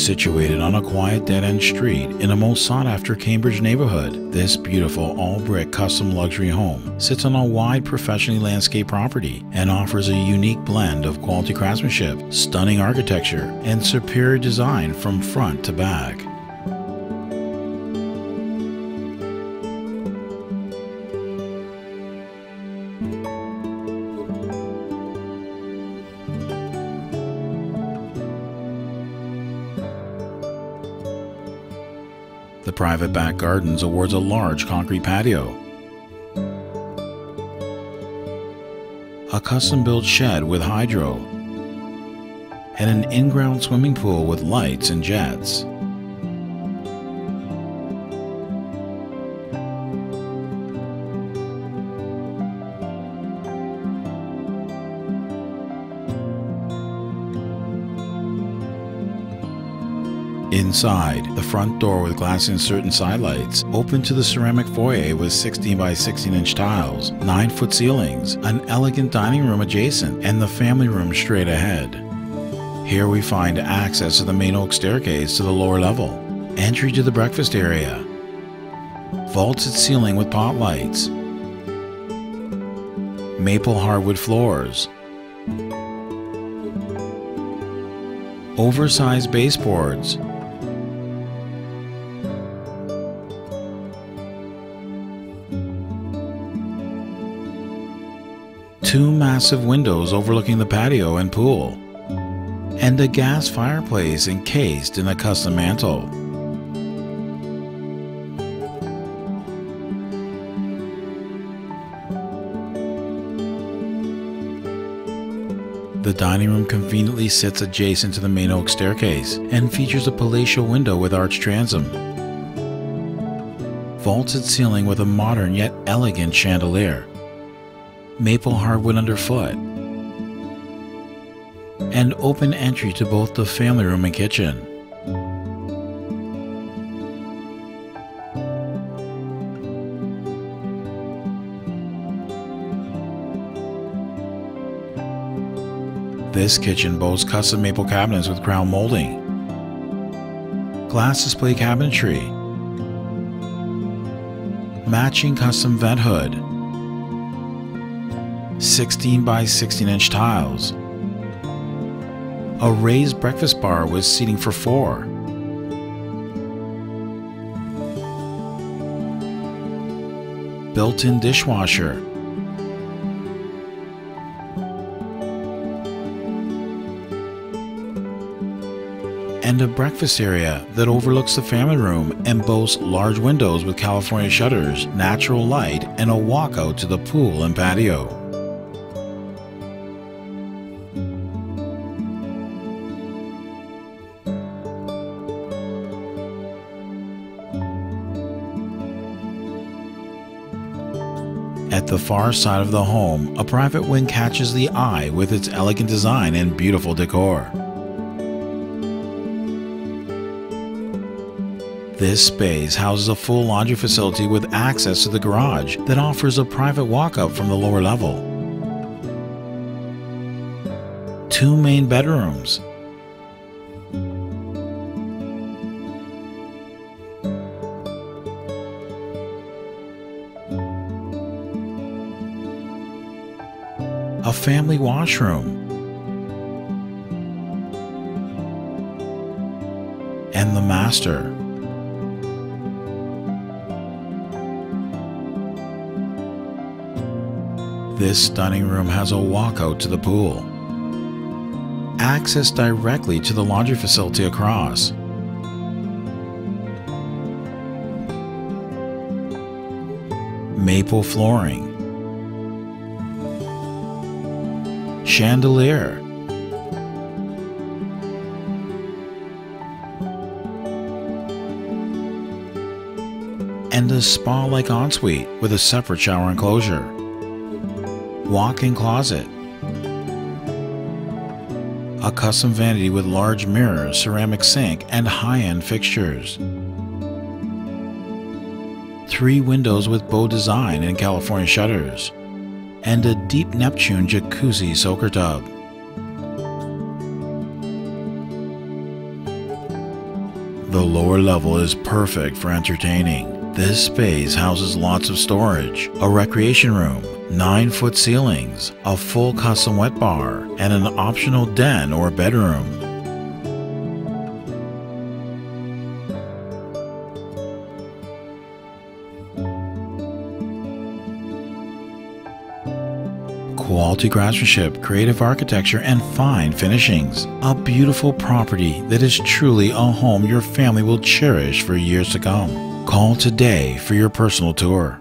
Situated on a quiet dead end street in a most sought after Cambridge neighborhood, this beautiful all brick custom luxury home sits on a wide professionally landscaped property and offers a unique blend of quality craftsmanship, stunning architecture, and superior design from front to back. The private back gardens awards a large concrete patio, a custom built shed with hydro, and an in ground swimming pool with lights and jets. Inside, the front door with glass insert and side lights open to the ceramic foyer with 16 by 16 inch tiles, 9 foot ceilings, an elegant dining room adjacent, and the family room straight ahead. Here we find access to the main oak staircase to the lower level, entry to the breakfast area, vaulted ceiling with pot lights, maple hardwood floors, oversized baseboards, two massive windows overlooking the patio and pool, and a gas fireplace encased in a custom mantel. The dining room conveniently sits adjacent to the main oak staircase and features a palatial window with arched transom. Vaulted ceiling with a modern yet elegant chandelier maple hardwood underfoot, and open entry to both the family room and kitchen. This kitchen boasts custom maple cabinets with crown molding, glass display cabinetry, matching custom vent hood, 16 by 16 inch tiles, a raised breakfast bar with seating for four, built in dishwasher, and a breakfast area that overlooks the family room and boasts large windows with California shutters, natural light, and a walkout to the pool and patio. At the far side of the home, a private wing catches the eye with its elegant design and beautiful decor. This space houses a full laundry facility with access to the garage that offers a private walk-up from the lower level. Two main bedrooms, a family washroom, and the master. This stunning room has a walkout to the pool. Access directly to the laundry facility across. Maple flooring. Chandelier. And a spa like ensuite with a separate shower enclosure walk in closet, a custom vanity with large mirrors, ceramic sink, and high end fixtures. Three windows with bow design and California shutters, and a deep Neptune jacuzzi soaker tub. The lower level is perfect for entertaining. This space houses lots of storage, a recreation room, 9 foot ceilings, a full custom wet bar, and an optional den or bedroom. Quality craftsmanship, creative architecture, and fine finishings. A beautiful property that is truly a home your family will cherish for years to come. Call today for your personal tour.